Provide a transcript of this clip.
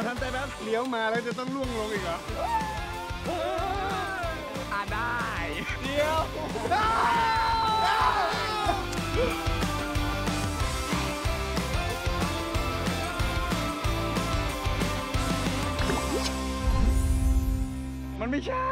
ก็ทันใจแป๊บเลี้ยวมาแล้วจะต้องล่วงลงอีกเหรออ่าได้เดี๋ยวมันไม่ใช่